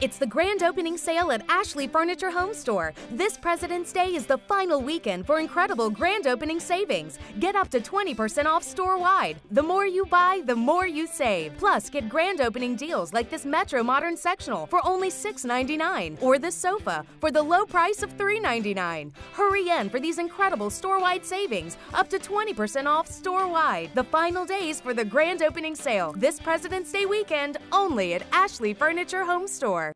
It's the grand opening sale at Ashley Furniture Home Store. This President's Day is the final weekend for incredible grand opening savings. Get up to 20% off store wide. The more you buy, the more you save. Plus, get grand opening deals like this Metro Modern Sectional for only $6.99 or this sofa for the low price of $3.99. Hurry in for these incredible store wide savings, up to 20% off store wide. The final days for the grand opening sale this President's Day weekend only at Ashley Furniture Home Store.